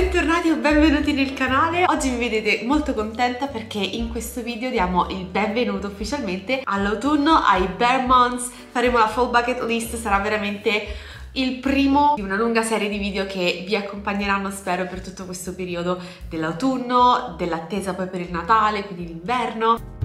bentornati o benvenuti nel canale. Oggi mi vedete molto contenta perché in questo video diamo il benvenuto ufficialmente all'autunno, ai Bare Months. Faremo la full bucket list, sarà veramente il primo di una lunga serie di video che vi accompagneranno spero per tutto questo periodo dell'autunno, dell'attesa poi per il Natale, quindi l'inverno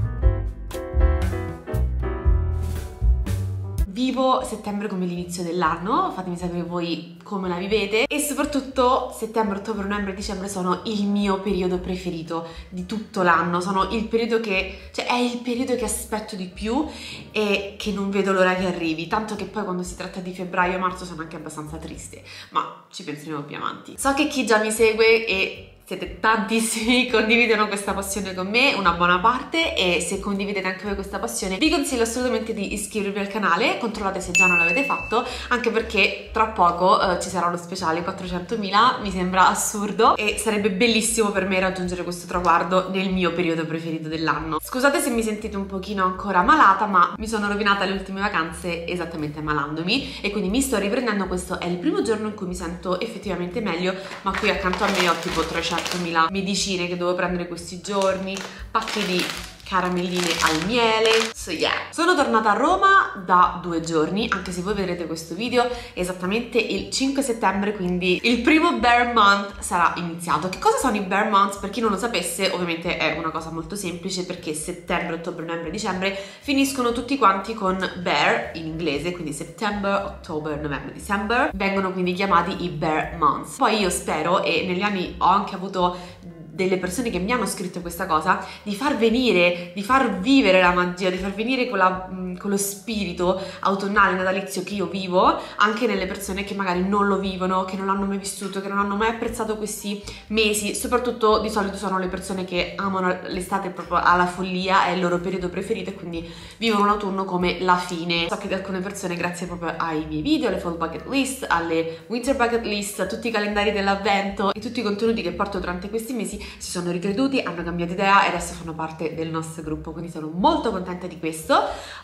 Vivo settembre come l'inizio dell'anno, fatemi sapere voi come la vivete e soprattutto settembre, ottobre, novembre dicembre sono il mio periodo preferito di tutto l'anno, sono il periodo che, cioè è il periodo che aspetto di più e che non vedo l'ora che arrivi, tanto che poi quando si tratta di febbraio e marzo sono anche abbastanza triste, ma ci penseremo più avanti. So che chi già mi segue e siete tantissimi, condividono questa passione con me, una buona parte e se condividete anche voi questa passione vi consiglio assolutamente di iscrivervi al canale, controllate se già non l'avete fatto, anche perché tra poco eh, ci sarà lo speciale 400.000, mi sembra assurdo e sarebbe bellissimo per me raggiungere questo traguardo nel mio periodo preferito dell'anno. Scusate se mi sentite un pochino ancora malata, ma mi sono rovinata le ultime vacanze esattamente malandomi e quindi mi sto riprendendo, questo è il primo giorno in cui mi sento effettivamente meglio, ma qui accanto a me ho tipo 300 300.000 medicine che devo prendere questi giorni, pacchi di caramelline al miele. So yeah. Sono tornata a Roma da due giorni anche se voi vedrete questo video esattamente il 5 settembre quindi il primo Bear Month sarà iniziato. Che cosa sono i Bear Months? Per chi non lo sapesse ovviamente è una cosa molto semplice perché settembre, ottobre, novembre, dicembre finiscono tutti quanti con Bear in inglese quindi September, October, November, December vengono quindi chiamati i Bear Months. Poi io spero e negli anni ho anche avuto delle persone che mi hanno scritto questa cosa, di far venire, di far vivere la magia, di far venire quella, mm, quello spirito autunnale, natalizio che io vivo, anche nelle persone che magari non lo vivono, che non l'hanno mai vissuto, che non hanno mai apprezzato questi mesi, soprattutto di solito sono le persone che amano l'estate proprio alla follia, è il loro periodo preferito e quindi vivono l'autunno come la fine. So che alcune persone, grazie proprio ai miei video, alle fall bucket list, alle winter bucket list, a tutti i calendari dell'avvento e tutti i contenuti che porto durante questi mesi, si sono ricreduti, hanno cambiato idea e adesso fanno parte del nostro gruppo, quindi sono molto contenta di questo.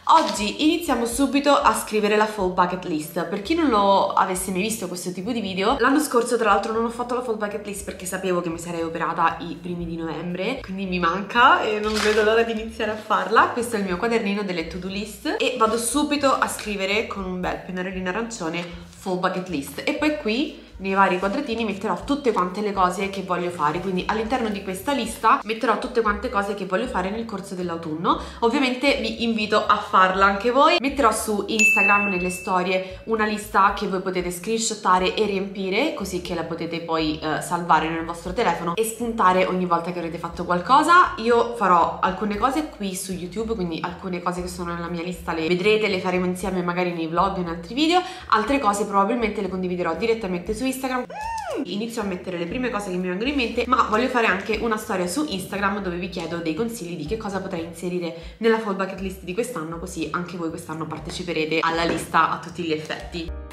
Oggi iniziamo subito a scrivere la full bucket list. Per chi non lo avesse mai visto questo tipo di video, l'anno scorso tra l'altro non ho fatto la full bucket list perché sapevo che mi sarei operata i primi di novembre, quindi mi manca e non vedo l'ora di iniziare a farla. Questo è il mio quadernino delle to-do list e vado subito a scrivere con un bel pennarellino arancione full bucket list. E poi qui nei vari quadratini metterò tutte quante le cose che voglio fare. Quindi all'interno di questa lista metterò tutte quante cose che voglio fare nel corso dell'autunno. Ovviamente vi invito a farla anche voi. Metterò su Instagram nelle storie una lista che voi potete screenshottare e riempire così che la potete poi eh, salvare nel vostro telefono e spuntare ogni volta che avrete fatto qualcosa. Io farò alcune cose qui su YouTube quindi alcune cose che sono nella mia lista le vedrete le faremo insieme magari nei vlog o in altri video. Altre cose probabilmente le condividerò direttamente su Instagram. Inizio a mettere le prime cose che mi vengono in mente ma voglio fare anche una storia su Instagram dove vi chiedo dei consigli di che cosa potrei inserire nella full bucket list di quest'anno così anche voi quest'anno parteciperete alla lista a tutti gli effetti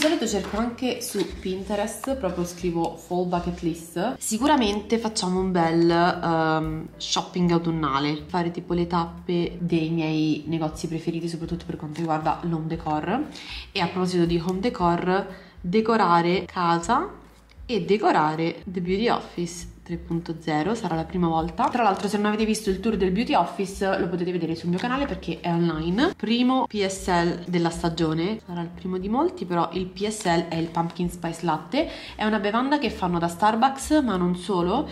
solito cerco anche su Pinterest, proprio scrivo fall bucket list. Sicuramente facciamo un bel um, shopping autunnale, fare tipo le tappe dei miei negozi preferiti, soprattutto per quanto riguarda l'home decor. E a proposito di home decor, decorare casa e decorare the beauty office 3.0 sarà la prima volta. Tra l'altro se non avete visto il tour del beauty office lo potete vedere sul mio canale perché è online. Primo PSL della stagione sarà il primo di molti però il PSL è il pumpkin spice latte. È una bevanda che fanno da Starbucks ma non solo.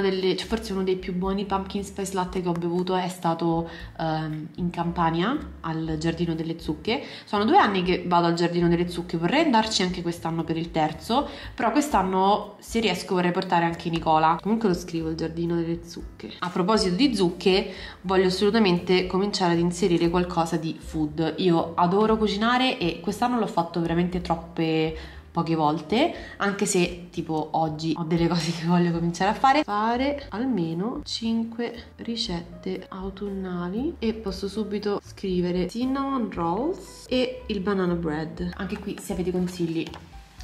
Delle cioè forse uno dei più buoni pumpkin spice latte che ho bevuto è stato um, in Campania al Giardino delle Zucche. Sono due anni che vado al Giardino delle Zucche vorrei andarci anche quest'anno per il terzo però quest'anno se riesco vorrei portare anche Nicola comunque lo scrivo il giardino delle zucche. A proposito di zucche voglio assolutamente cominciare ad inserire qualcosa di food. Io adoro cucinare e quest'anno l'ho fatto veramente troppe poche volte anche se tipo oggi ho delle cose che voglio cominciare a fare. Fare almeno 5 ricette autunnali e posso subito scrivere cinnamon rolls e il banana bread. Anche qui se avete consigli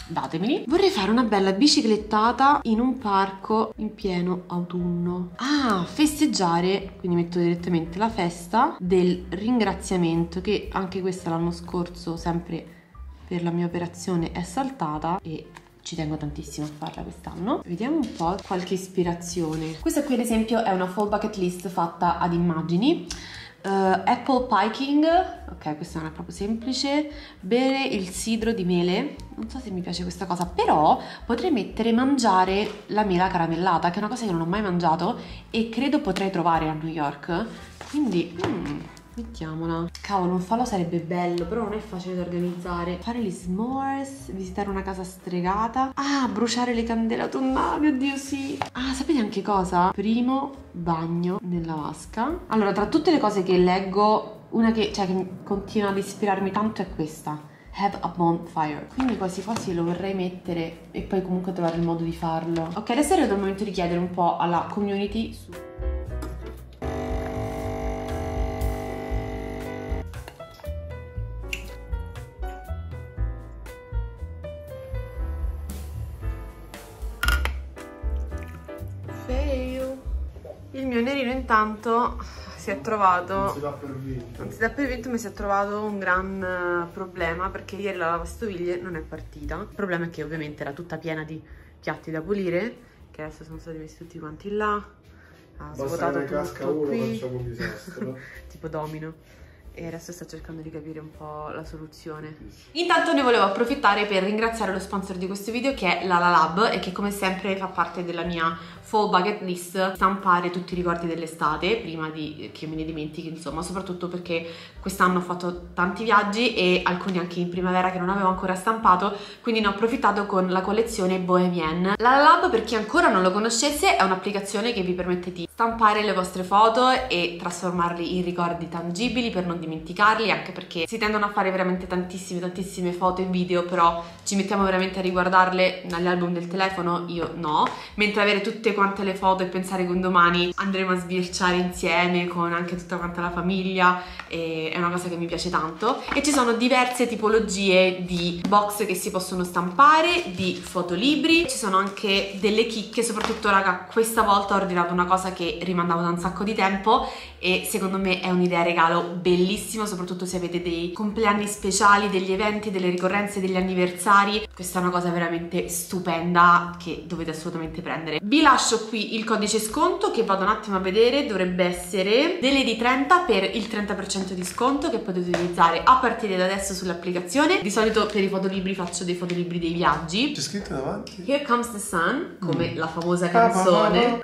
datemeli. Vorrei fare una bella biciclettata in un parco in pieno autunno. Ah, festeggiare, quindi metto direttamente la festa del ringraziamento che anche questa l'anno scorso sempre per la mia operazione è saltata e ci tengo tantissimo a farla quest'anno. Vediamo un po' qualche ispirazione. Questa qui ad esempio è una full bucket list fatta ad immagini. Uh, apple piking, ok questa non è proprio semplice, bere il sidro di mele, non so se mi piace questa cosa, però potrei mettere mangiare la mela caramellata, che è una cosa che non ho mai mangiato e credo potrei trovare a New York, quindi... Mm, Mettiamola. Cavolo, un falò sarebbe bello, però non è facile da organizzare. Fare gli s'mores, visitare una casa stregata. Ah, bruciare le candele autunnali, oddio sì. Ah, sapete anche cosa? Primo bagno nella vasca. Allora, tra tutte le cose che leggo, una che, cioè, che continua ad ispirarmi tanto è questa have a bonfire quindi quasi quasi lo vorrei mettere e poi comunque trovare il modo di farlo ok adesso è arrivato il momento di chiedere un po' alla community su intanto si è trovato... Non si dà per vinto. Non si dà per vinto, ma si è trovato un gran eh, problema perché ieri la lavastoviglie non è partita. Il problema è che ovviamente era tutta piena di piatti da pulire, che adesso sono stati messi tutti quanti là. Ha svuotato tutto uno, qui. tipo domino e adesso sto cercando di capire un po' la soluzione. Intanto ne volevo approfittare per ringraziare lo sponsor di questo video che è Lala Lab e che come sempre fa parte della mia full bucket list stampare tutti i ricordi dell'estate prima di, che me ne dimentichi insomma soprattutto perché quest'anno ho fatto tanti viaggi e alcuni anche in primavera che non avevo ancora stampato quindi ne ho approfittato con la collezione Bohemian. Lala Lab per chi ancora non lo conoscesse è un'applicazione che vi permette di stampare le vostre foto e trasformarli in ricordi tangibili per non dimenticarli anche perché si tendono a fare veramente tantissime tantissime foto e video però ci mettiamo veramente a riguardarle negli album del telefono? Io no. Mentre avere tutte quante le foto e pensare che un domani andremo a sbirciare insieme con anche tutta quanta la famiglia è una cosa che mi piace tanto. E ci sono diverse tipologie di box che si possono stampare di fotolibri. Ci sono anche delle chicche soprattutto raga questa volta ho ordinato una cosa che rimandavo da un sacco di tempo e secondo me è un'idea regalo bellissima soprattutto se avete dei compleanni speciali degli eventi delle ricorrenze degli anniversari questa è una cosa veramente stupenda che dovete assolutamente prendere vi lascio qui il codice sconto che vado un attimo a vedere, dovrebbe essere delle di 30 per il 30% di sconto che potete utilizzare a partire da adesso sull'applicazione. Di solito per i fotolibri faccio dei fotolibri dei viaggi. C'è scritto davanti? Here Comes the Sun, come mm. la famosa canzone.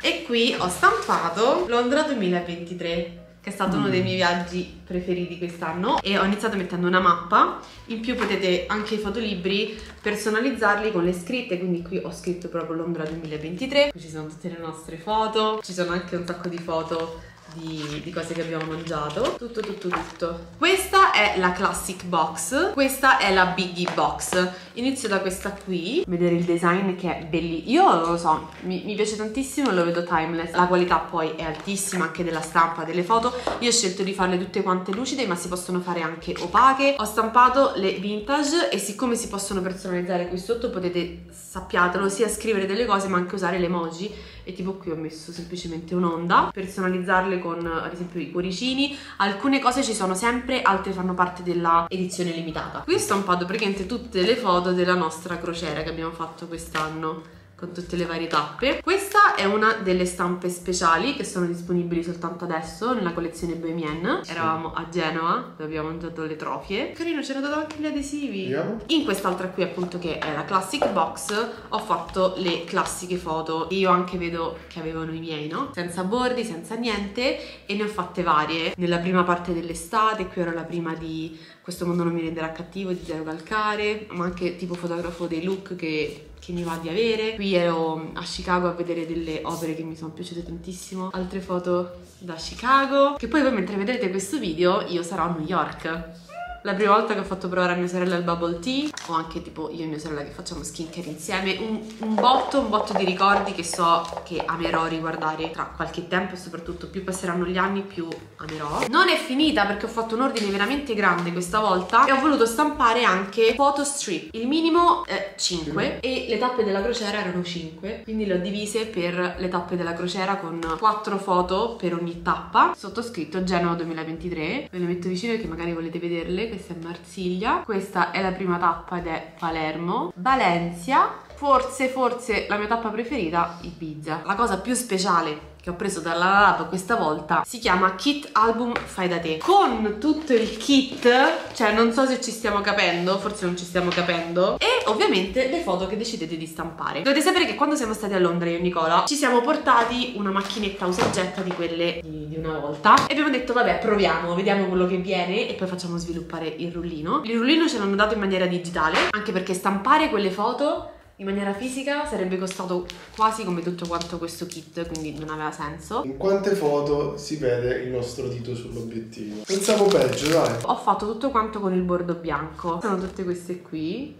E qui ho stampato Londra 2023 che è stato mm. uno dei miei viaggi preferiti quest'anno. E ho iniziato mettendo una mappa. In più potete anche i fotolibri personalizzarli con le scritte. Quindi qui ho scritto proprio Londra 2023 qui ci sono tutte le nostre foto. Ci sono anche un sacco di foto di, di, cose che abbiamo mangiato. Tutto tutto tutto. Questa è la classic box. Questa è la biggie box. Inizio da questa qui. Vedere il design che è bellissimo io lo so mi, mi, piace tantissimo lo vedo timeless. La qualità poi è altissima anche della stampa delle foto. Io ho scelto di farle tutte quante lucide ma si possono fare anche opache. Ho stampato le vintage e siccome si possono personalizzare qui sotto potete sappiatelo sia scrivere delle cose ma anche usare le emoji e tipo qui ho messo semplicemente un'onda personalizzarle con ad esempio i cuoricini. Alcune cose ci sono sempre altre fanno parte della edizione limitata. Qui ho stampato praticamente tutte le foto della nostra crociera che abbiamo fatto quest'anno con tutte le varie tappe. Questa è una delle stampe speciali che sono disponibili soltanto adesso nella collezione Bohemian. Sì. Eravamo a Genova dove abbiamo mangiato le trofie. Carino, c'erano dato anche gli adesivi. Vediamo. In quest'altra qui appunto che è la Classic Box ho fatto le classiche foto. Io anche vedo che avevano i miei, no? Senza bordi, senza niente e ne ho fatte varie. Nella prima parte dell'estate, qui era la prima di Questo mondo non mi renderà cattivo di Zero Calcare, ma anche tipo fotografo dei look che che mi va di avere. Qui ero a Chicago a vedere delle opere che mi sono piaciute tantissimo. Altre foto da Chicago. Che poi voi mentre vedrete questo video io sarò a New York la prima volta che ho fatto provare a mia sorella il bubble tea o anche tipo io e mia sorella che facciamo skincare insieme un, un, botto, un botto di ricordi che so che amerò riguardare tra qualche tempo e soprattutto più passeranno gli anni più amerò. Non è finita perché ho fatto un ordine veramente grande questa volta e ho voluto stampare anche photo strip. Il minimo è 5 e le tappe della crociera erano 5 quindi le ho divise per le tappe della crociera con 4 foto per ogni tappa. Sottoscritto Genova 2023 ve le metto vicino perché magari volete vederle vedere, questa è Marsiglia, questa è la prima tappa ed è Palermo, Valencia, forse, forse la mia tappa preferita, Ibiza. La cosa più speciale che ho preso dalla Lab questa volta. Si chiama Kit Album Fai da te. Con tutto il kit cioè non so se ci stiamo capendo forse non ci stiamo capendo e ovviamente le foto che decidete di stampare. Dovete sapere che quando siamo stati a Londra io e Nicola ci siamo portati una macchinetta usagetta di quelle di, di una volta. E abbiamo detto vabbè proviamo vediamo quello che viene e poi facciamo sviluppare il rullino. Il rullino ce l'hanno dato in maniera digitale anche perché stampare quelle foto in maniera fisica sarebbe costato quasi come tutto quanto questo kit, quindi non aveva senso. In quante foto si vede il nostro dito sull'obiettivo? Pensavo peggio, dai. Ho fatto tutto quanto con il bordo bianco. Sono tutte queste qui.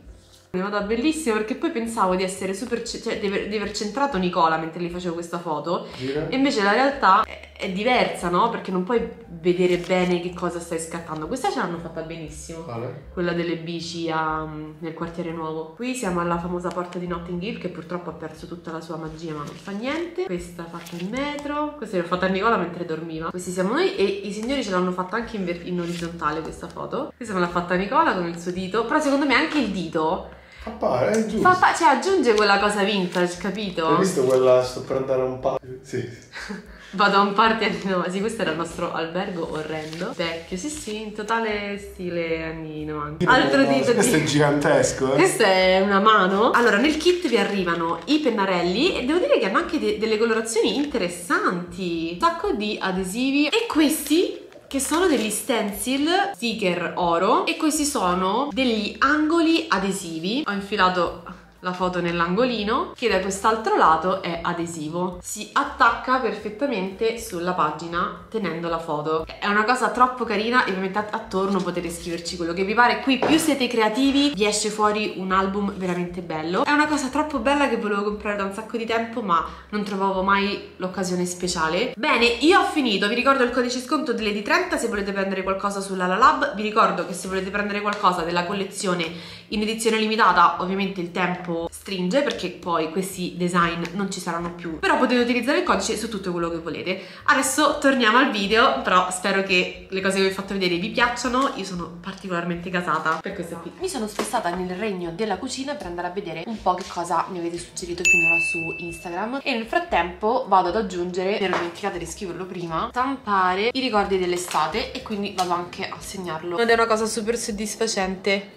È una foto bellissima perché poi pensavo di essere super, cioè di aver, di aver centrato Nicola mentre gli facevo questa foto. Gira. E invece la realtà è, è diversa, no? Perché non puoi vedere bene che cosa stai scattando. Questa ce l'hanno fatta benissimo. Vale. Quella delle bici a, nel quartiere nuovo. Qui siamo alla famosa porta di Notting Hill che purtroppo ha perso tutta la sua magia ma non fa niente. Questa fatta in metro. Questa l'ho fatta a Nicola mentre dormiva. Questi siamo noi e i signori ce l'hanno fatta anche in, in orizzontale questa foto. Questa me l'ha fatta Nicola con il suo dito. Però secondo me anche il dito Appare, è giusto. Fa, cioè aggiunge quella cosa vintage, capito? Hai visto quella sto per andare a un po'? Sì. Vado a un party anni 90. Sì, questo era il nostro albergo orrendo. Vecchio, sì, sì, in totale stile anni 90. Altro no, dito Questo di... è gigantesco, eh? Questa è una mano. Allora, nel kit vi arrivano i pennarelli e devo dire che hanno anche de delle colorazioni interessanti. Un sacco di adesivi. E questi che sono degli stencil sticker oro e questi sono degli angoli adesivi. Ho infilato la foto nell'angolino che da quest'altro lato è adesivo. Si attacca perfettamente sulla pagina tenendo la foto. È una cosa troppo carina e ovviamente attorno potete scriverci quello che vi pare. Qui più siete creativi vi esce fuori un album veramente bello. È una cosa troppo bella che volevo comprare da un sacco di tempo ma non trovavo mai l'occasione speciale. Bene io ho finito. Vi ricordo il codice sconto delle di 30 se volete prendere qualcosa sulla La Lab. Vi ricordo che se volete prendere qualcosa della collezione in edizione limitata ovviamente il tempo stringe perché poi questi design non ci saranno più. Però potete utilizzare il codice su tutto quello che volete. Adesso torniamo al video però spero che le cose che vi ho fatto vedere vi piacciono. Io sono particolarmente gasata per questo qui. Mi sono spostata nel regno della cucina per andare a vedere un po' che cosa mi avete suggerito finora su Instagram. E nel frattempo vado ad aggiungere mi ero dimenticata di scriverlo prima stampare i ricordi dell'estate e quindi vado anche a segnarlo. Ed è una cosa super soddisfacente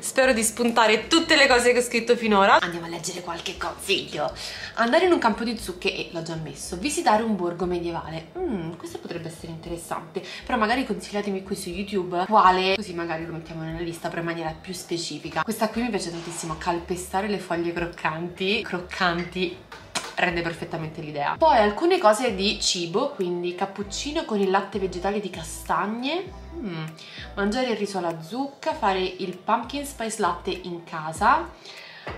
Spero di spuntare tutte le cose che ho scritto finora. Andiamo a leggere qualche consiglio. Andare in un campo di zucche, e l'ho già messo, visitare un borgo medievale. Mmm, questo potrebbe essere interessante. Però magari consigliatemi qui su YouTube quale, così magari lo mettiamo nella lista, però in maniera più specifica. Questa qui mi piace tantissimo, calpestare le foglie croccanti. Croccanti rende perfettamente l'idea. Poi alcune cose di cibo, quindi cappuccino con il latte vegetale di castagne, mm. mangiare il riso alla zucca, fare il pumpkin spice latte in casa,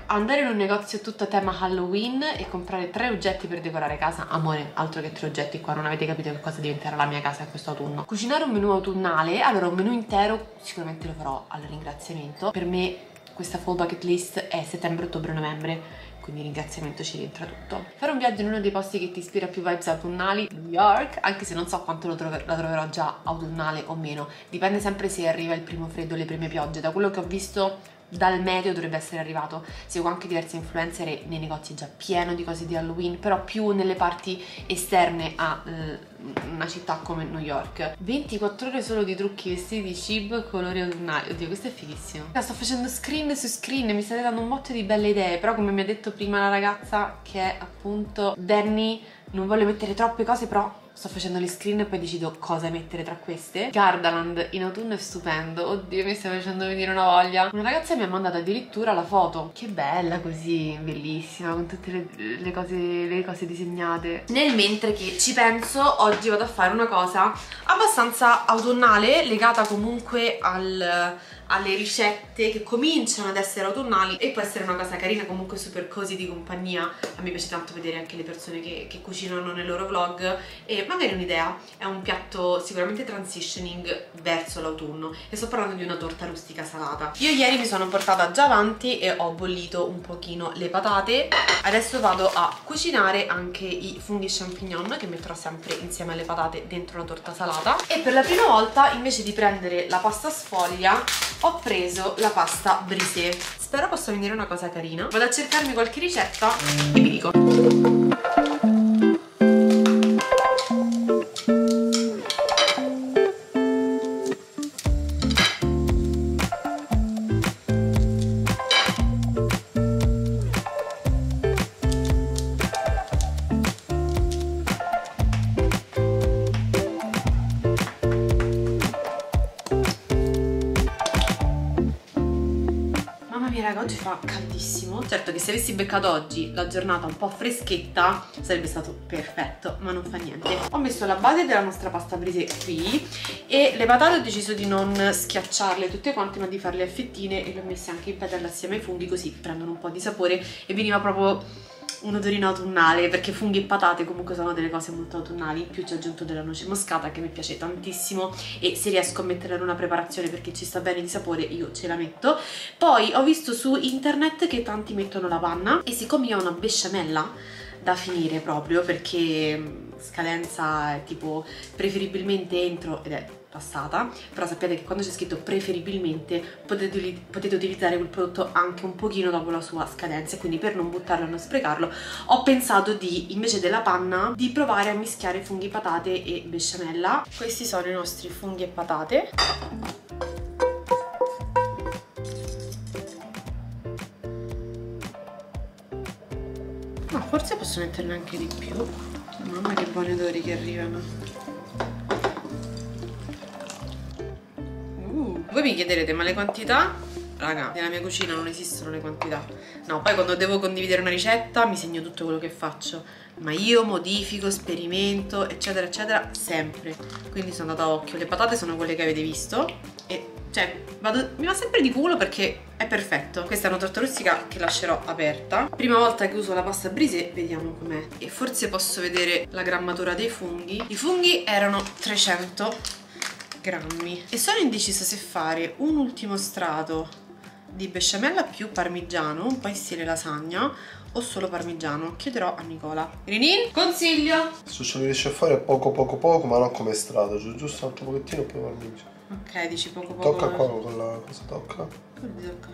andare in un negozio tutto a tema Halloween e comprare tre oggetti per decorare casa. Amore, altro che tre oggetti qua, non avete capito che cosa diventerà la mia casa questo autunno. Cucinare un menù autunnale, allora un menù intero sicuramente lo farò al ringraziamento. Per me questa full bucket list è settembre, ottobre, novembre quindi ringraziamento ci rientra tutto. Fare un viaggio in uno dei posti che ti ispira più vibes autunnali, New York, anche se non so quanto lo trover la troverò già autunnale o meno, dipende sempre se arriva il primo freddo, le prime piogge, da quello che ho visto dal meteo dovrebbe essere arrivato. Seguo anche diverse influencer nei negozi già pieno di cose di Halloween, però più nelle parti esterne a eh, una città come New York. 24 ore solo di trucchi vestiti cibo colori autunnali. Oddio, questo è fighissimo. Sto facendo screen su screen, mi state dando un botto di belle idee, però come mi ha detto prima la ragazza che è appunto Danny non voglio mettere troppe cose, però sto facendo le screen e poi decido cosa mettere tra queste. Gardaland in autunno è stupendo. Oddio mi stai facendo venire una voglia. Una ragazza mi ha mandato addirittura la foto. Che bella così bellissima con tutte le, le, cose, le cose disegnate. Nel mentre che ci penso oggi vado a fare una cosa abbastanza autunnale legata comunque al alle ricette che cominciano ad essere autunnali e può essere una cosa carina, comunque super cozy di compagnia. A me piace tanto vedere anche le persone che, che cucinano nei loro vlog e magari un'idea, è un piatto sicuramente transitioning verso l'autunno e sto parlando di una torta rustica salata. Io ieri mi sono portata già avanti e ho bollito un pochino le patate, adesso vado a cucinare anche i funghi champignon che metterò sempre insieme alle patate dentro la torta salata e per la prima volta invece di prendere la pasta sfoglia ho preso la pasta brisée. Spero possa venire una cosa carina. Vado a cercarmi qualche ricetta e vi dico se avessi beccato oggi la giornata un po' freschetta sarebbe stato perfetto, ma non fa niente. Ho messo la base della nostra pasta brise qui e le patate ho deciso di non schiacciarle tutte quante, ma di farle a fettine e le ho messe anche in padella assieme ai funghi così prendono un po' di sapore e veniva proprio un odorino autunnale perché funghi e patate comunque sono delle cose molto autunnali più ci ho aggiunto della noce moscata che mi piace tantissimo e se riesco a metterla in una preparazione perché ci sta bene di sapore io ce la metto. Poi ho visto su internet che tanti mettono la panna e siccome io ho una besciamella da finire proprio perché mm, scadenza è tipo preferibilmente entro ed è passata, però sappiate che quando c'è scritto preferibilmente potete, potete, utilizzare quel prodotto anche un pochino dopo la sua scadenza, quindi per non buttarlo e non sprecarlo ho pensato di, invece della panna, di provare a mischiare funghi patate e besciamella. Questi sono i nostri funghi e patate. Ma forse posso metterne anche di più. Mamma che buoni odori che arrivano. Voi mi chiederete, ma le quantità? Raga, nella mia cucina non esistono le quantità. No, poi quando devo condividere una ricetta mi segno tutto quello che faccio. Ma io modifico, sperimento, eccetera, eccetera, sempre. Quindi sono andata a occhio. Le patate sono quelle che avete visto. E, cioè, vado, mi va sempre di culo perché è perfetto. Questa è una torta rustica che lascerò aperta. Prima volta che uso la pasta brise, vediamo com'è. E forse posso vedere la grammatura dei funghi. I funghi erano 300 grammi e sono indecisa se fare un ultimo strato di besciamella più parmigiano, un po' in stile lasagna o solo parmigiano. Chiederò a Nicola. Rinin, consiglio! Se ce lo riesci a fare poco poco poco, ma non come strato, giusto un altro pochettino più parmigiano. Ok, dici poco poco. Tocca qua con la cosa tocca. Come tocca?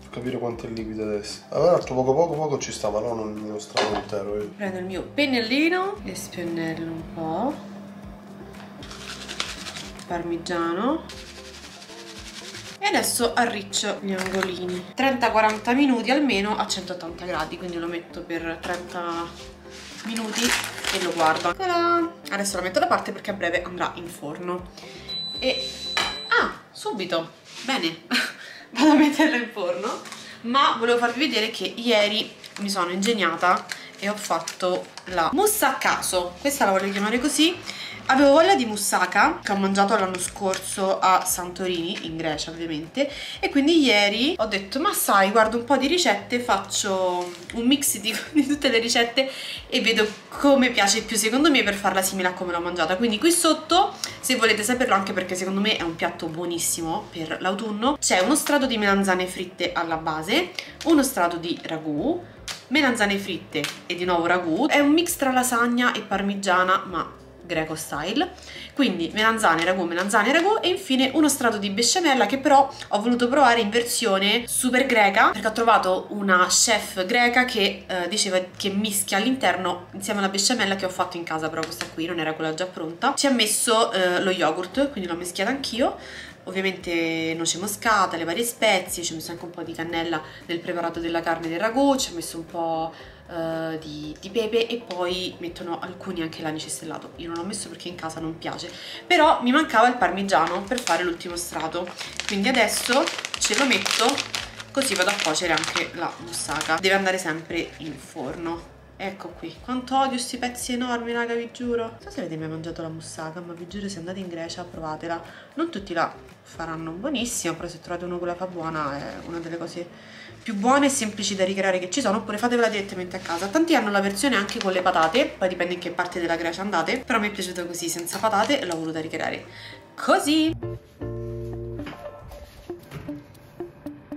Per capire quanto è liquido adesso. A me un altro poco poco poco ci sta, ma non uno strato intero. Eh. Prendo il mio pennellino e spennello un po' parmigiano. E adesso arriccio gli angolini. 30-40 minuti almeno a 180 gradi quindi lo metto per 30 minuti e lo guardo. Adesso lo metto da parte perché a breve andrà in forno. E ah subito. Bene. Vado a metterlo in forno. Ma volevo farvi vedere che ieri mi sono ingegnata e ho fatto la mousse a caso. Questa la voglio chiamare così Avevo voglia di moussaka che ho mangiato l'anno scorso a Santorini, in Grecia ovviamente, e quindi ieri ho detto ma sai guardo un po' di ricette, faccio un mix di, di tutte le ricette e vedo come piace più secondo me per farla simile a come l'ho mangiata. Quindi qui sotto, se volete saperlo anche perché secondo me è un piatto buonissimo per l'autunno, c'è uno strato di melanzane fritte alla base, uno strato di ragù, melanzane fritte e di nuovo ragù. È un mix tra lasagna e parmigiana, ma greco style. Quindi melanzane, ragù, melanzane, ragù e infine uno strato di besciamella che però ho voluto provare in versione super greca perché ho trovato una chef greca che eh, diceva che mischia all'interno insieme alla besciamella che ho fatto in casa però questa qui non era quella già pronta. Ci ha messo eh, lo yogurt quindi l'ho mischiata anch'io. Ovviamente noce moscata, le varie spezie, ci ho messo anche un po' di cannella nel preparato della carne del ragù, ci ho messo un po' uh, di, di, pepe e poi mettono alcuni anche l'anice stellato io non l'ho messo perché in casa non piace. Però mi mancava il parmigiano per fare l'ultimo strato. Quindi adesso ce lo metto così vado a cuocere anche la moussaka. Deve andare sempre in forno. Ecco qui, quanto odio questi pezzi enormi, raga, vi giuro. Non so se avete mai mangiato la moussaka, ma vi giuro se andate in Grecia provatela. Non tutti la faranno buonissimo, però se trovate uno che la fa buona è una delle cose più buone e semplici da ricreare che ci sono, oppure fatevela direttamente a casa. Tanti hanno la versione anche con le patate, poi dipende in che parte della Grecia andate, però mi è piaciuto così, senza patate, e l'ho voluta ricreare così.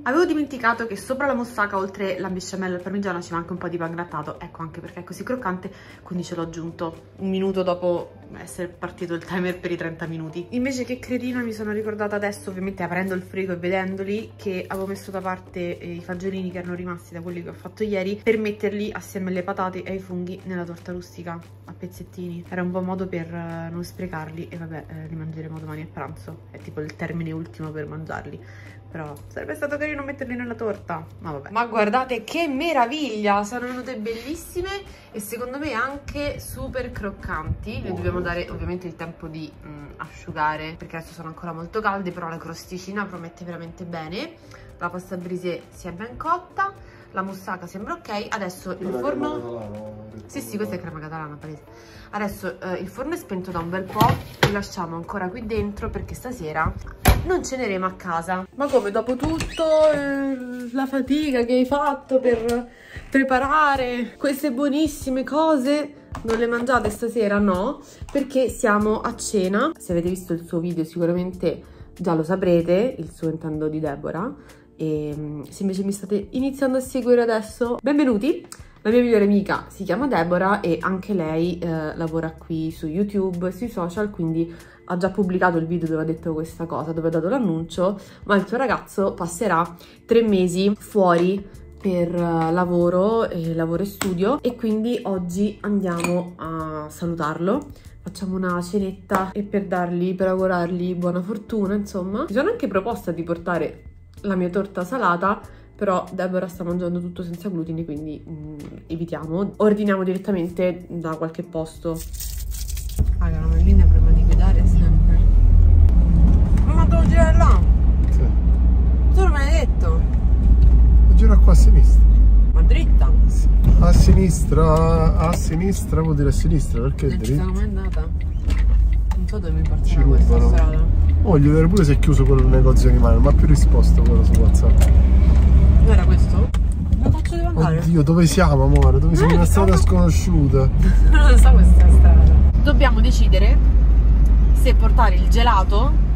Avevo dimenticato che sopra la moussaka, oltre la besciamella e il parmigiano, ci manca un po' di pan grattato. Ecco, anche perché è così croccante, quindi ce l'ho aggiunto un minuto dopo essere partito il timer per i 30 minuti. Invece che cretina mi sono ricordata adesso, ovviamente aprendo il frigo e vedendoli, che avevo messo da parte eh, i fagiolini che erano rimasti da quelli che ho fatto ieri per metterli assieme alle patate e ai funghi nella torta rustica a pezzettini. Era un buon modo per eh, non sprecarli e vabbè, eh, li mangeremo domani a pranzo. È tipo il termine ultimo per mangiarli però. Sarebbe stato carino metterli nella torta. Ma vabbè. Ma guardate che meraviglia! Sono venute bellissime e secondo me anche super croccanti. Le dobbiamo dare ovviamente il tempo di mh, mm, asciugare perché adesso sono ancora molto calde però la crosticina promette veramente bene. La pasta brisée si è ben cotta la moussaka sembra ok. Adesso il forno sì sì questa è crema catalana palese. Adesso eh, il forno è spento da un bel po' e lasciamo ancora qui dentro perché stasera non ceneremo a casa ma come dopo tutto eh, la fatica che hai fatto per preparare queste buonissime cose non le mangiate stasera? No, perché siamo a cena. Se avete visto il suo video sicuramente già lo saprete, il suo intendo di Deborah. E se invece mi state iniziando a seguire adesso, benvenuti! La mia migliore amica si chiama Deborah e anche lei eh, lavora qui su YouTube, sui social, quindi ha già pubblicato il video dove ha detto questa cosa, dove ha dato l'annuncio, ma il suo ragazzo passerà tre mesi fuori per uh, lavoro, eh, lavoro e studio e quindi oggi andiamo a salutarlo facciamo una cenetta e per dargli, per augurargli buona fortuna, insomma. Mi sono anche proposta di portare la mia torta salata, però Deborah sta mangiando tutto senza glutine, quindi mm, evitiamo. Ordiniamo direttamente da qualche posto. Raga, la Merlina prima di guidare sempre. Ma devo girare là? Sì. Tu non me l'hai detto? Gira qua a sinistra. Ma dritta? Sì. A sinistra, a sinistra vuol dire a sinistra, perché non dritta? Non mai andata. Non so dove mi porterà questa strada. Voglio vedere pure se è chiuso quel negozio animale, ma più risposto quello su WhatsApp. Non era questo? Dove faccio devo andare? Oddio, dove siamo amore? Dove siamo? In una strada sconosciuta. non so questa strada. Dobbiamo decidere se portare il gelato eh.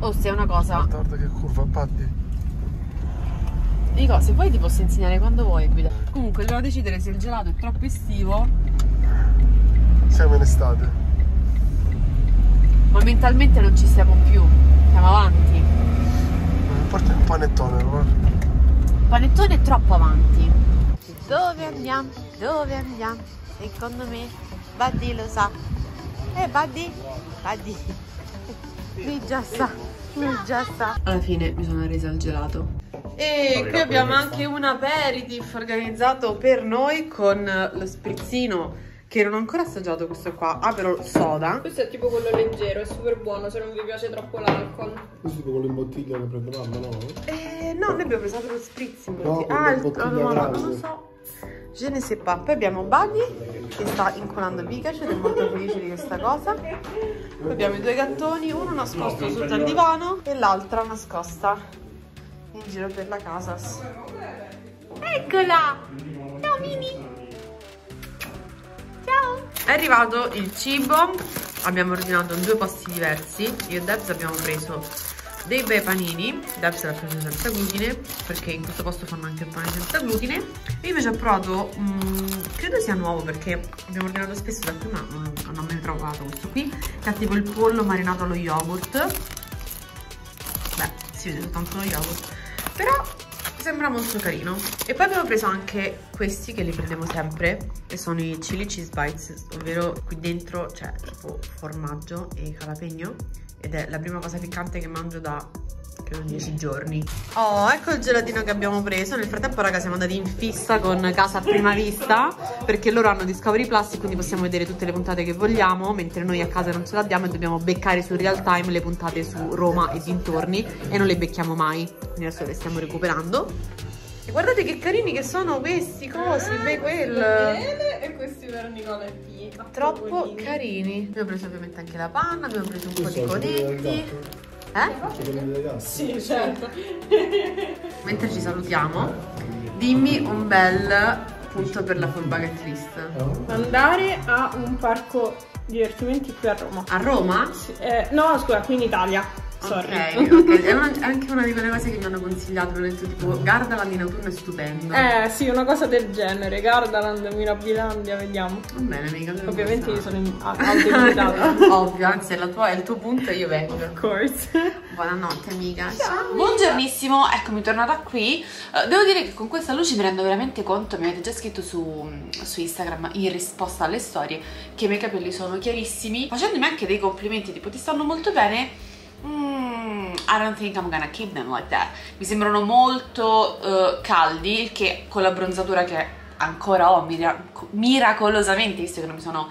O se è una cosa. Guarda, guarda che curva, Patti. Dico, se vuoi ti posso insegnare quando vuoi guidare. Comunque dobbiamo decidere se il gelato è troppo estivo. Siamo in estate. Ma mentalmente non ci siamo più. Siamo avanti. Porta un panettone, guarda. Panettone è troppo avanti. Dove andiamo? Dove andiamo? Secondo me Buddy lo sa. Eh Buddy? Buddy. Lui già sa. Lui già sa. Alla fine mi sono resa il gelato. E qui abbiamo anche un aperitif organizzato per noi con lo sprizzino che non ho ancora assaggiato questo qua, ah però soda. Questo è tipo quello leggero, è super buono se non vi piace troppo l'alcol. Questo è tipo quello in bottiglia che prendevamo, no? Eh no, noi abbiamo preso lo spritz in bottiglia. No, ah, il, bottiglia no, no, non lo so. Je ne sais pas. Poi abbiamo Buddy che sta incolando il Pikachu ed è molto felice di questa cosa. Poi abbiamo i due gattoni, uno nascosto sotto al divano e l'altra nascosta in giro per la casa. Eccola! Ciao Mini! Ciao! È arrivato il cibo, abbiamo ordinato in due posti diversi. Io e Debs abbiamo preso dei bei panini, Debs l'ha preso senza glutine, perché in questo posto fanno anche il pane senza glutine. E invece ho provato, um, credo sia nuovo perché abbiamo ordinato spesso da qui, ma non, non mai provato questo qui, che è tipo il pollo marinato allo yogurt. Beh, si vede soltanto lo yogurt però sembra molto carino. E poi abbiamo preso anche questi che li prendiamo sempre che sono i chili cheese bites ovvero qui dentro c'è tipo formaggio e jalapeno ed è la prima cosa piccante che mangio da credo 10 giorni oh ecco il gelatino che abbiamo preso nel frattempo raga siamo andati in fissa con casa a prima vista perché loro hanno Discovery Plus e quindi possiamo vedere tutte le puntate che vogliamo mentre noi a casa non ce l'abbiamo e dobbiamo beccare su real time le puntate su Roma e dintorni e non le becchiamo mai quindi adesso le stiamo recuperando e guardate che carini che sono questi cosi, beh quel e questi per Nicola e P. Troppo carini. Abbiamo preso ovviamente anche la panna, abbiamo preso un po' di conetti. Eh? Sì, certo. Mentre ci salutiamo, dimmi un bel punto per la full bucket list. Andare a un parco divertimenti qui a Roma. A Roma? Sì, eh, no, scusa, qui in Italia. Sorry. Ok, ok. È, una- anche una di quelle cose che mi hanno consigliato. Mi hanno detto tipo, Gardaland in autunno è stupendo. Eh, sì, una cosa del genere. Gardaland, Mirabilandia, vediamo. Va bene, amica. non Ovviamente io sono in- a- autolimitata. Ovvio, anzi è, la tua- è il tuo punto e io vengo. Of course. Buonanotte amica. Buongiornissimo, eccomi tornata qui. Eh, devo dire che con questa luce mi rendo veramente conto, mi avete già scritto su, su Instagram in risposta alle storie, che i miei capelli sono chiarissimi, facendomi anche dei complimenti tipo ti stanno molto bene. Mm, I don't think I'm gonna keep them like that. Mi sembrano molto eh, caldi, il che con la bronzatura che ancora ho mira- miracolosamente, visto che non mi sono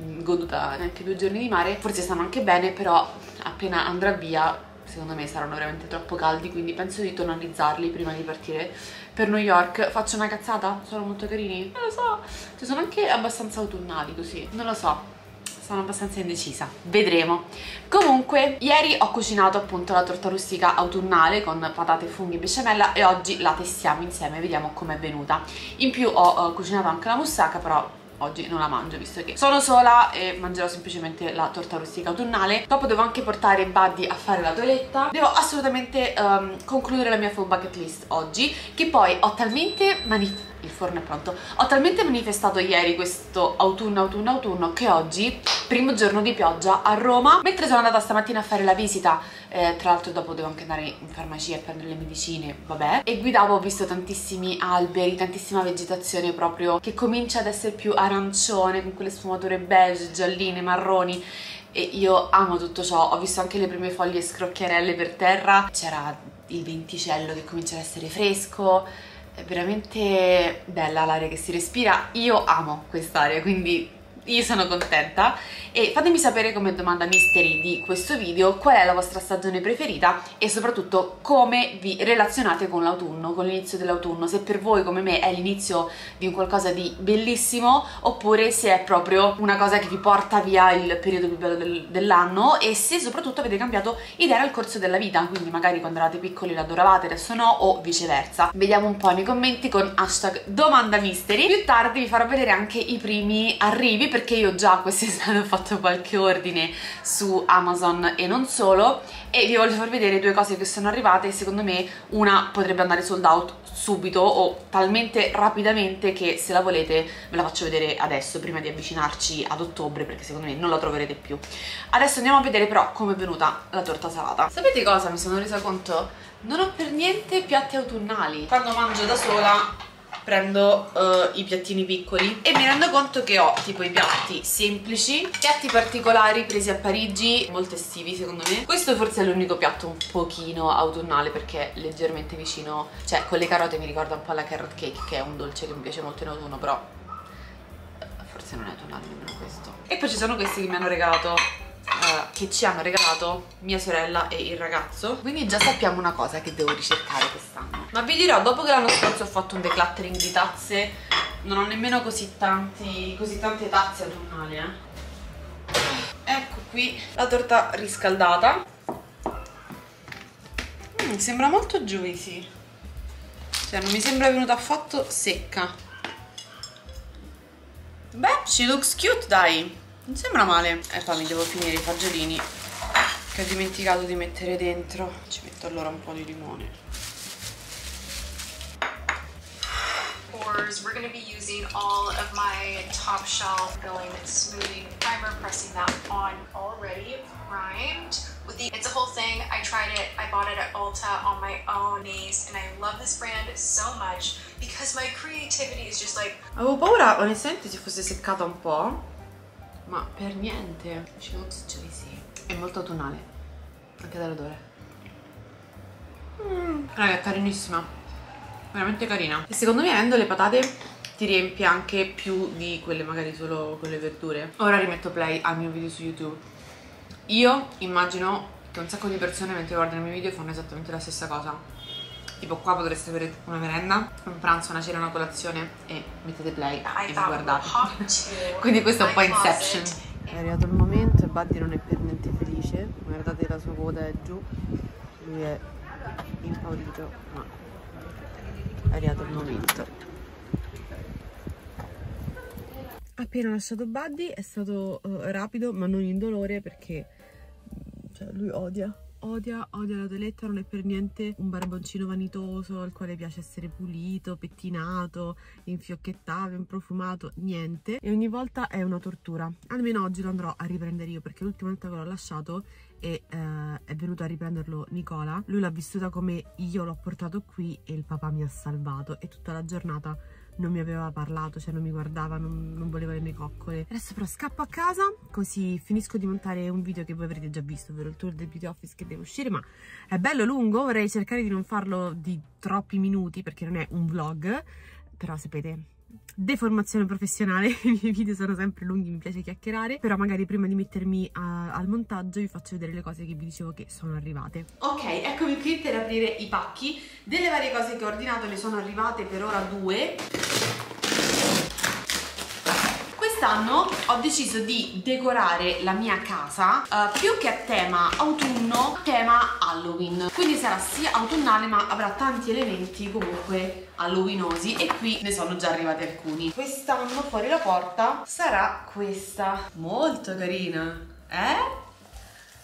mm, goduta neanche due giorni di mare, forse stanno anche bene, però appena andrà via secondo me saranno veramente troppo caldi quindi penso di tonalizzarli prima di partire per New York faccio una cazzata? sono molto carini? non lo so cioè, sono anche abbastanza autunnali così non lo so sono abbastanza indecisa. Vedremo. Comunque ieri ho cucinato appunto la torta rustica autunnale con patate, funghi e besciamella e oggi la testiamo insieme. Vediamo com'è venuta. In più ho eh, cucinato anche la moussaka però oggi non la mangio visto che sono sola e mangerò semplicemente la torta rustica autunnale. Dopo devo anche portare Buddy a fare la toeletta devo assolutamente ehm, concludere la mia full bucket list oggi che poi ho talmente manifestato il forno è pronto. Ho talmente manifestato ieri questo autunno autunno autunno che oggi primo giorno di pioggia a Roma mentre sono andata stamattina a fare la visita eh, tra l'altro dopo devo anche andare in farmacia a prendere le medicine vabbè e guidavo ho visto tantissimi alberi tantissima vegetazione proprio che comincia ad essere più arancione con quelle sfumature beige gialline marroni e io amo tutto ciò. Ho visto anche le prime foglie scrocchiarelle per terra. C'era il venticello che comincia ad essere fresco è veramente bella l'aria che si respira. Io amo quest'aria, quindi io sono contenta e fatemi sapere come domanda mystery di questo video qual è la vostra stagione preferita e soprattutto come vi relazionate con l'autunno, con l'inizio dell'autunno, se per voi come me è l'inizio di un qualcosa di bellissimo oppure se è proprio una cosa che vi porta via il periodo più bello del- dell'anno e se soprattutto avete cambiato idea nel corso della vita, quindi magari quando eravate piccoli l'adoravate, adesso no o viceversa. Vediamo un po' nei commenti con hashtag domanda mystery. Più tardi vi farò vedere anche i primi arrivi perché io già quest'estate ho fatto qualche ordine su Amazon e non solo e vi voglio far vedere due cose che sono arrivate e secondo me una potrebbe andare sold out subito o talmente rapidamente che se la volete ve la faccio vedere adesso prima di avvicinarci ad ottobre perché secondo me non la troverete più. Adesso andiamo a vedere però come è venuta la torta salata. Sapete cosa mi sono resa conto? non ho per niente piatti autunnali. Quando mangio da sola prendo eh, i piattini piccoli e mi rendo conto che ho tipo i piatti semplici, piatti particolari presi a Parigi, molto estivi secondo me. Questo forse è l'unico piatto un pochino autunnale perché è leggermente vicino, cioè con le carote mi ricorda un po' la carrot cake che è un dolce che mi piace molto in autunno però eh, forse non è autunnale nemmeno questo. E poi ci sono questi che mi hanno regalato eh, che ci hanno regalato mia sorella e il ragazzo. Quindi già sappiamo una cosa che devo ricercare quest'anno. Ma vi dirò dopo che l'anno scorso ho fatto un decluttering di tazze non ho nemmeno così, tanti, così tante tazze autunnali eh. ecco qui la torta riscaldata. Mm, sembra molto juicy. Cioè non mi sembra venuta affatto secca. Beh she looks cute dai non sembra male. E poi mi devo finire i fagiolini che ho dimenticato di mettere dentro. Ci metto allora un po' di limone. We're going to be using all of my top shelf filling smoothing primer, pressing that on already primed. With the, it's a whole thing. I tried it. I bought it at Ulta on my own base, and I love this brand so much because my creativity is just like Avevo paura onestamente si fosse seccata un po', ma per niente. Looks juicy. È molto autunnale, anche dall'odore. Mm. Raga, è carinissima. Veramente carina. E secondo me avendo le patate ti riempie anche più di quelle magari solo con le verdure. Ora rimetto play al mio video su YouTube. Io immagino che un sacco di persone mentre guardano i miei video fanno esattamente la stessa cosa. Tipo qua potreste avere una merenda, un pranzo, una cena, una colazione e mettete play I e vi guardate. Quindi questo è un po' Inception. È arrivato il momento e Buddy non è per niente felice felice, guardate la sua coda è giù, lui è impaurito, ma è arrivato il momento. Appena lasciato Buddy è stato uh, rapido ma non indolore perché cioè, lui odia odia, odia la toeletta, non è per niente un barboncino vanitoso al quale piace essere pulito, pettinato, infiocchettato, improfumato, niente. E ogni volta è una tortura. Almeno oggi lo andrò a riprendere io perché l'ultima volta che l'ho lasciato e eh, è venuto a riprenderlo Nicola. Lui l'ha vissuta come io l'ho portato qui e il papà mi ha salvato e tutta la giornata non mi aveva parlato, cioè non mi guardava, non, non, voleva le mie coccole. Adesso però scappo a casa, così finisco di montare un video che voi avrete già visto, ovvero il tour del beauty office che deve uscire, ma è bello lungo, vorrei cercare di non farlo di troppi minuti perché non è un vlog, però sapete deformazione professionale, i miei video sono sempre lunghi, mi piace chiacchierare, però magari prima di mettermi a, al montaggio vi faccio vedere le cose che vi dicevo che sono arrivate. Ok, eccomi qui per aprire i pacchi, delle varie cose che ho ordinato ne sono arrivate per ora due, quest'anno ho deciso di decorare la mia casa uh, più che a tema autunno, tema Halloween. Quindi sarà sia autunnale ma avrà tanti elementi comunque halloweenosi e qui ne sono già arrivati alcuni. Quest'anno fuori la porta sarà questa. Molto carina, eh?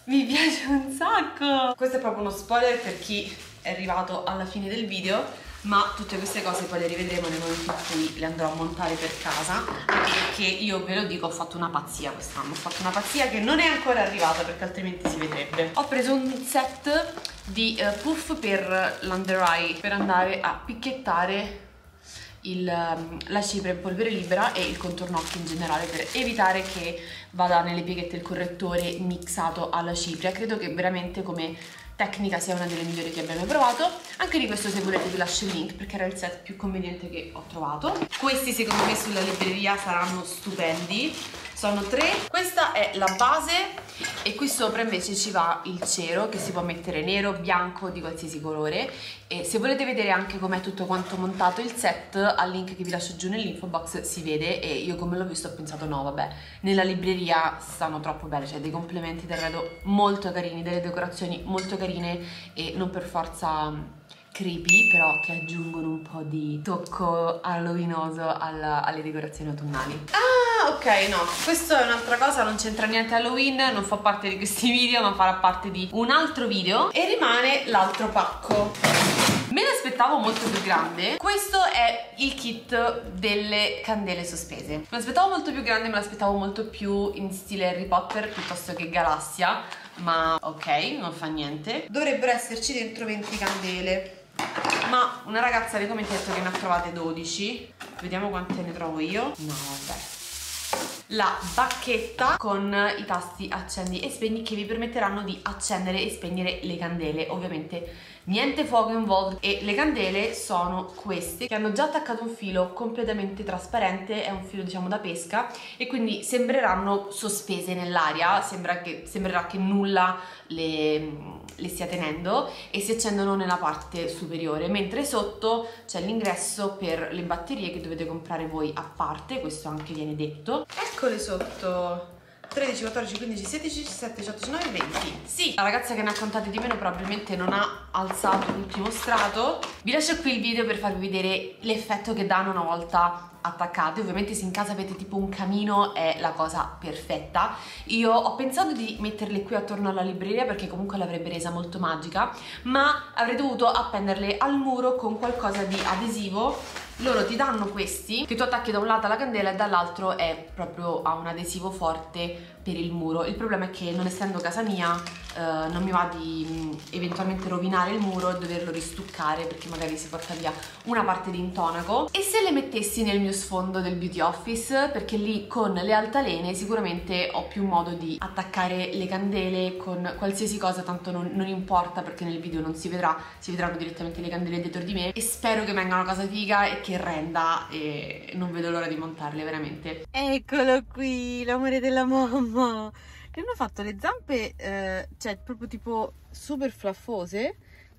Mi piace un sacco! Questo è proprio uno spoiler per chi è arrivato alla fine del video ma tutte queste cose poi le rivedremo nel momento in cui le andrò a montare per casa perché io ve lo dico ho fatto una pazzia quest'anno ho fatto una pazzia che non è ancora arrivata perché altrimenti si vedrebbe. Ho preso un set di uh, puff per l'under eye per andare a picchiettare il, ehm, la cipria in polvere libera e il contorno occhio in generale per evitare che vada nelle pieghette il correttore mixato alla cipria. Credo che veramente come tecnica sia una delle migliori che abbiamo provato. Anche di questo se volete vi lascio il link perché era il set più conveniente che ho trovato. Questi secondo me sulla libreria saranno stupendi sono tre. Questa è la base. E qui sopra invece ci va il cero che si può mettere nero, bianco, di qualsiasi colore. E se volete vedere anche com'è tutto quanto montato il set al link che vi lascio giù nell'info box si vede. E io come l'ho visto ho pensato no vabbè nella libreria stanno troppo bene cioè dei complementi d'arredo molto carini delle decorazioni molto carine. E non per forza creepy però che aggiungono un po' di tocco halloweenoso alla, alle decorazioni autunnali. Ah ok no questo è un'altra cosa non c'entra niente Halloween non fa parte di questi video ma farà parte di un altro video. E rimane l'altro pacco. Me l'aspettavo molto più grande. Questo è il kit delle candele sospese. Me l'aspettavo molto più grande, me l'aspettavo molto più in stile Harry Potter piuttosto che galassia Ma ok, non fa niente. Dovrebbero esserci dentro 20 candele ma una ragazza nei commenti ha detto che ne ha trovate 12 vediamo quante ne trovo io. No vabbè la bacchetta con i tasti accendi e spegni che vi permetteranno di accendere e spegnere le candele. Ovviamente niente fuoco involto. E le candele sono queste che hanno già attaccato un filo completamente trasparente è un filo diciamo da pesca e quindi sembreranno sospese nell'aria. Sembra sembrerà che nulla le, le stia tenendo e si accendono nella parte superiore mentre sotto c'è l'ingresso per le batterie che dovete comprare voi a parte questo anche viene detto. Eccole sotto 13, 14, 15, 16, 17, 18, 19, 20 Sì, la ragazza che ne ha contate di meno probabilmente non ha alzato l'ultimo strato. Vi lascio qui il video per farvi vedere l'effetto che danno una volta attaccate. Ovviamente se in casa avete tipo un camino è la cosa perfetta. Io ho pensato di metterle qui attorno alla libreria perché comunque l'avrebbe resa molto magica ma avrei dovuto appenderle al muro con qualcosa di adesivo loro ti danno questi che tu attacchi da un lato alla candela e dall'altro è proprio a un adesivo forte per il muro. Il problema è che non essendo casa mia eh, non mi va di mm, eventualmente rovinare il muro e doverlo ristuccare perché magari si porta via una parte di intonaco. E se le mettessi nel mio sfondo del beauty office perché lì con le altalene sicuramente ho più modo di attaccare le candele con qualsiasi cosa tanto non, non importa perché nel video non si vedrà si vedranno direttamente le candele dietro di me. E spero che venga una cosa figa e che renda e non vedo l'ora di montarle veramente. Eccolo qui l'amore della mamma mamma che hanno fatto le zampe eh, cioè proprio tipo super flaffose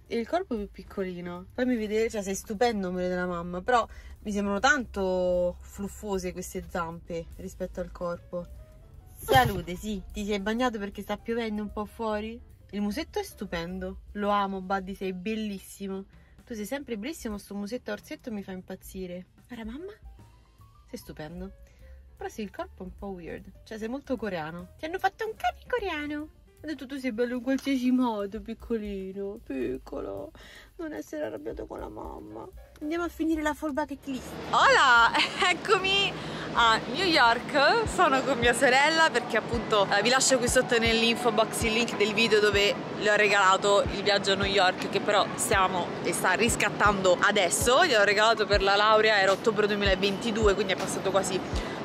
e il corpo più piccolino fammi vedere cioè sei stupendo amore della mamma però mi sembrano tanto fluffose queste zampe rispetto al corpo Salute, sì. Ti sei bagnato perché sta piovendo un po' fuori? Il musetto è stupendo. Lo amo, Buddy, sei bellissimo. Tu sei sempre bellissimo, sto musetto a orsetto mi fa impazzire. Ora mamma? Sei stupendo. Però sì, il corpo è un po' weird. Cioè, sei molto coreano. Ti hanno fatto un cane coreano. Ho detto tu sei bello in qualsiasi modo, piccolino, piccolo. Non essere arrabbiato con la mamma. Andiamo a finire la full bucket list. Hola, eccomi a New York. Sono con mia sorella perché appunto eh, vi lascio qui sotto nell'info box il link del video dove le ho regalato il viaggio a New York che però stiamo e sta riscattando adesso. Gliel'ho regalato per la laurea, era ottobre 2022, quindi è passato quasi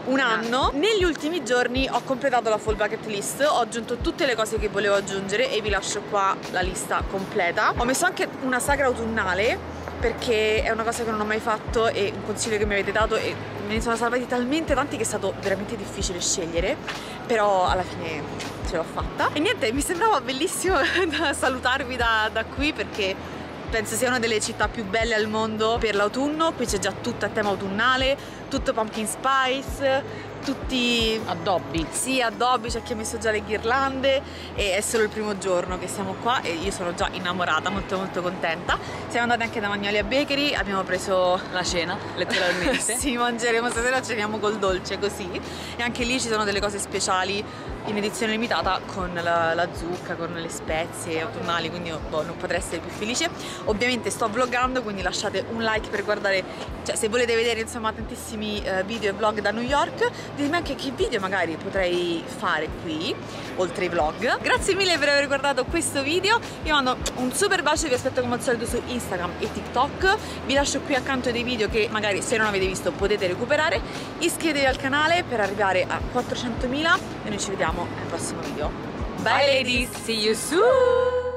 un anno. Negli ultimi giorni ho completato la full bucket list, ho aggiunto tutte le cose che volevo aggiungere e vi lascio qua la lista completa. Ho messo anche una sagra autunnale perché è una cosa che non ho mai fatto e un consiglio che mi avete dato e me ne sono salvati talmente tanti che è stato veramente difficile scegliere, però alla fine ce l'ho fatta. E niente, mi sembrava bellissimo salutarvi da, da qui perché penso sia una delle città più belle al mondo per l'autunno, qui c'è già tutto a tema autunnale, tutto pumpkin spice, tutti addobbi. Sì, addobbi, c'è chi ha messo già le ghirlande e è solo il primo giorno che siamo qua e io sono già innamorata, molto molto contenta. Siamo andati anche da Magnolia Bakery, abbiamo preso la cena, letteralmente. sì, mangeremo stasera, ceniamo col dolce così e anche lì ci sono delle cose speciali in edizione limitata con la, la zucca, con le spezie autunnali, quindi boh, non potrei essere più felice. Ovviamente sto vloggando, quindi lasciate un like per guardare, cioè se volete vedere insomma tantissimi uh, video e vlog da New York, ditemi anche che video magari potrei fare qui, oltre ai vlog. Grazie mille per aver guardato questo video, vi mando un super bacio vi aspetto come al solito su Instagram e TikTok, vi lascio qui accanto dei video che magari se non avete visto potete recuperare, iscrivetevi al canale per arrivare a 400.000 e noi ci vediamo nel prossimo video. Bye ladies, see you soon!